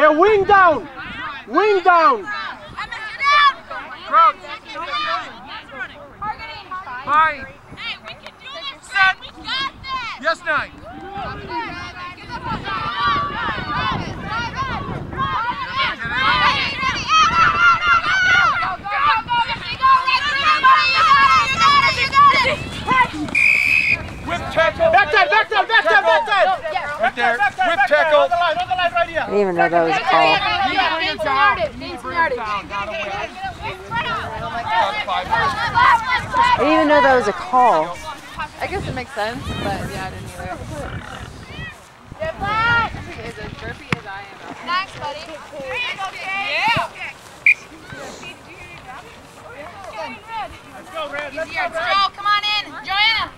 Hey, wing down! Wing down! Crouch. Five. Set. Yes, nine. Whip tackle. Back tail, back tail, back tail, back tail! Right there. Back tail, Whip back tail, tackle. On the line, on the line right here. I didn't even know that was a call. You bring it down. You bring it down. Not away. Five. I didn't even know that was a call. I guess it makes sense, but yeah, I didn't either. Is as burpy as I am. Thanks, buddy. Yeah. Let's go, Red. Let's go, Red. Come on in. Joanna.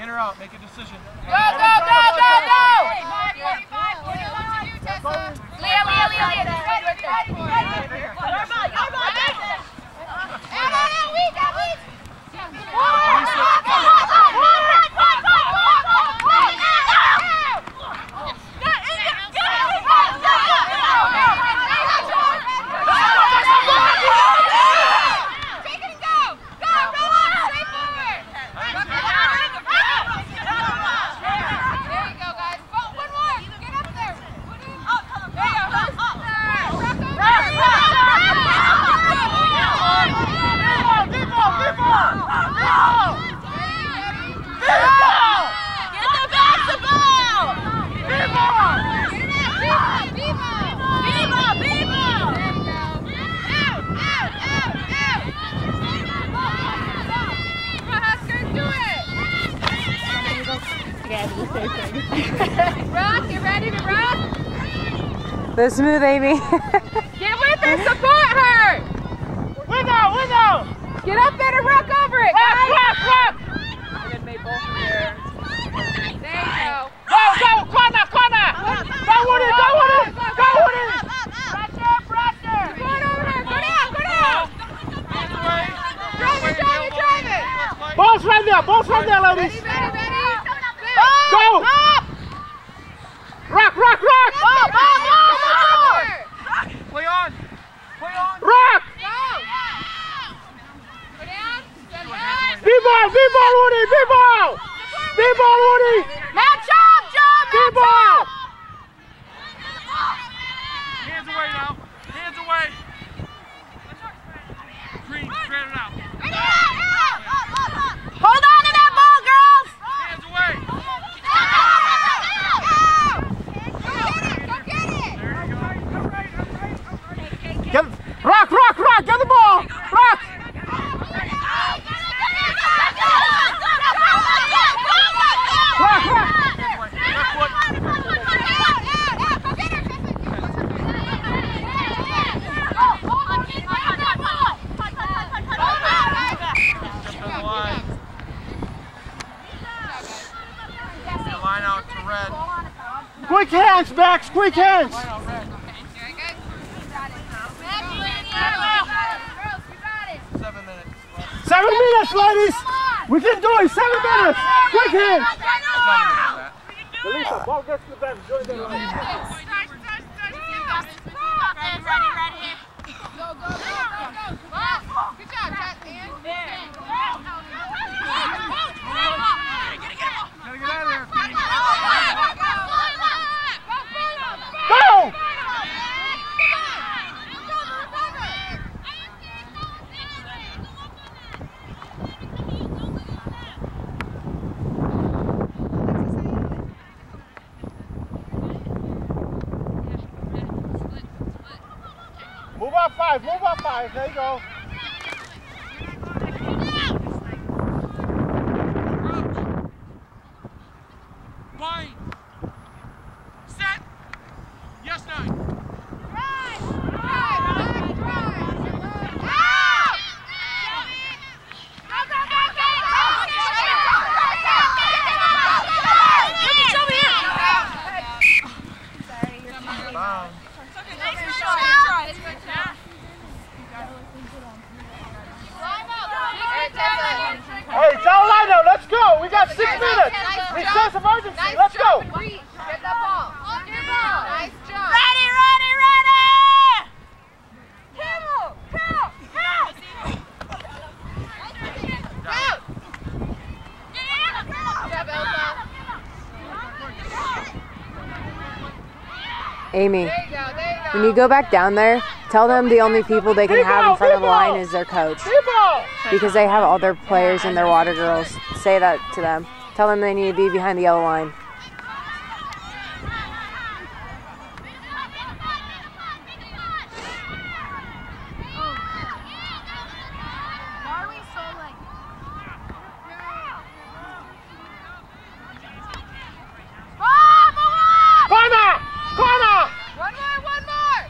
In or out. Make a decision. Go, go, go, go, go. Leah, Leah, Leah, Leah. Take it and go! Go, Rowan! Straight forward! There you go, guys. Go, one more! Get up there! There you go. Ruck over! Get the basketball! Viva! Viva! Viva! Viva! Out! Out! Out! Out! Come on, Huskers, do it! Rock, you ready to rock? Go smooth, Amy. Get with her, support her. Window, window! Get up there to ruck over it, Rock, guys. rock, rock! Good, Maple. There. There you go. Go, go, corner, corner! Go with it, go with it! Go with it! Pressure, pressure! Go on over her. Go down, go down. Drive it, drive it, drive it. Balls right there, balls right there, ladies! ready, ready. Go! Rock, rock, rock! Play on. Play on. Rock! Go. Go down. Send back. B-ball, B-ball, Woody, B-ball! B-ball, Woody! Match up, Joe! B-ball! Hands away now. Hands away. Green, spread it out. Hold on to that ball, girls! Hands away. Go get it! Get, rock, rock, rock! Get the ball! Rock! Rock, rock! Jump on the line. The line out to red. Quick hands, Max! Quick hands! Line out red. Seven minutes. Seven minutes, ladies! We can do it! Seven minutes! Quick hands! Melissa, ball gets to the bench. Join the line. Good job, Kat. And Gotta get out of there. Go! Move up five, move up five. There you go. Line. Set. Yes, nine. Bound. Hey, tell Lino, let's go. We got six minutes. Recess emergency. Let's go. Get that ball. Amy, There you go, there you go. when you go back down there, tell them the only people they can have in front of the line is their coach because they have all their players and their water girls. Say that to them. Tell them they need to be behind the yellow line. Why are we so like? Ah, move on! Corner. Corner. One more, one more!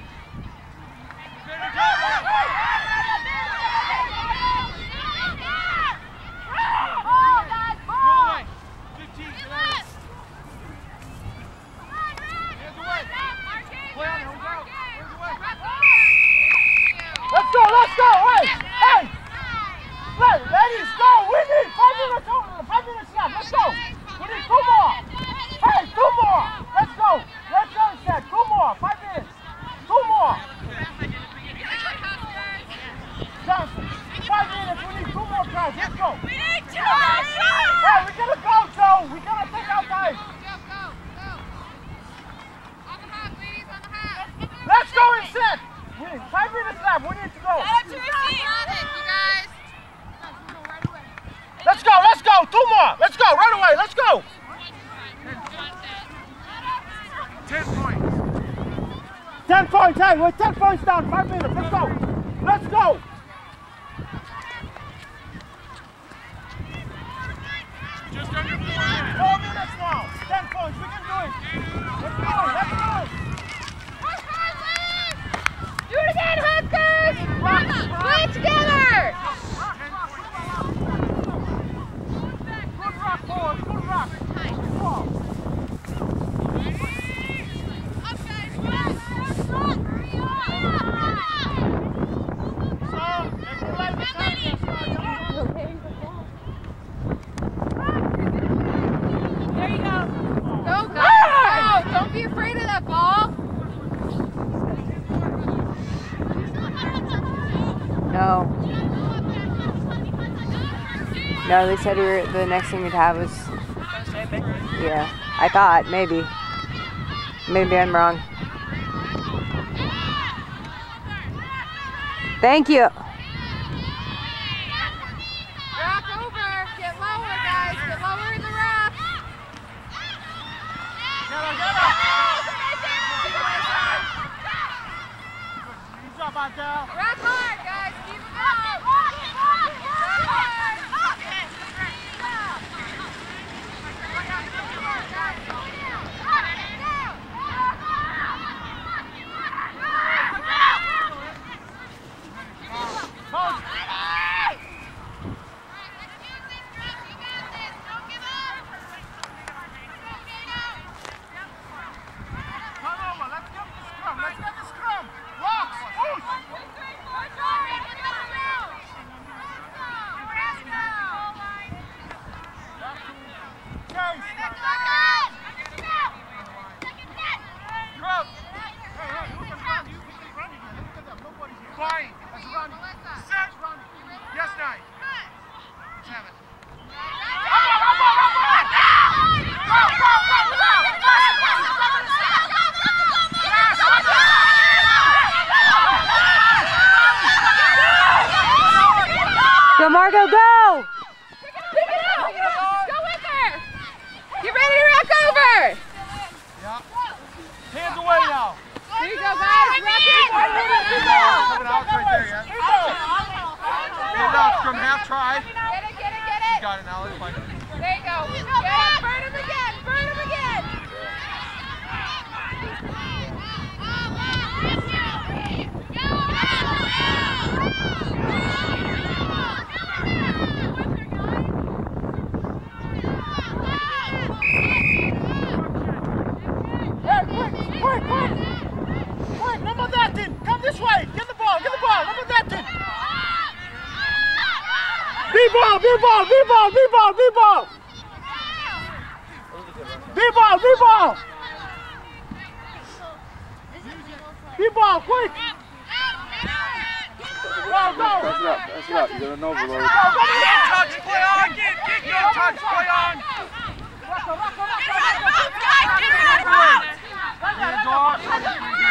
Oh, guys, Roll ball! away. 15. Get out of this. Hands away. Play on it. Hold out. Hands away. Let's go. Let's go. Hey. Hey. Let, ladies, go. We need five minutes. on- Five minutes left. Let's go. We need two more. Hey, two more. Let's go. Let's go, set. Two more. Five minutes. Two more. Johnson. Five minutes. We need two more guys. Let's go. We need two Hey, we gotta go, Joe. We gotta take our time. Let's go and set. We need five minutes left. We need to go. Let's go. Let's go. Two more. Let's go. Right away. Let's go. 10 points. Ten points. Hey, we're ten points down. Five minutes. Let's go. Let's go. Just under 4 minutes. Four minutes now. Ten points. We can do it. Let's go. Let's go. Do it again, Huskers! Play it together! Good ruck, boys. Good ruck. Good ball. So, if you like the time, There you go. Go, guys! Go! Don't be afraid of ball. No. No, they said we were, the next thing we'd have was. Yeah, I thought maybe. Maybe I'm wrong. Thank you. Ruck over. Get lower, guys. Get lower in the ruck. There. Rock hard, guys. Keep it going. Rock hard. Come over. Let's get the scrum. Let's get the scrum. Rocks. Push. Chase. Crouch. Hey, hey, who can run? You who can run again? Look at them. Nobody's here. Quiet. Let's run. Set. Yes, 9. Seven. Go, Margo, go! Pick it up. Go with her. Get ready to ruck over. Hands away now. Here you go, guys. Rock it. Coming out right there, yeah. Good out, scrum half try. Get it, get it, get it. Got it now, let's fight. There you go. Get him. Burn him again. Burn him again. Hey, quick, quick, quick. Quick, number that in. Come this way. Get the ball, get the ball. Number that in. B-ball, B-ball, B-ball, B-ball, B-ball. B-ball, B-ball. B-ball, quick. Go, go. Pass it up, pass it up. You got an overload. Touch, play on. Get, get, get, touch, play on. Get it out of the Rocco, Rocco, Rocco, Rocco. Hands off. Wiggle, wiggle,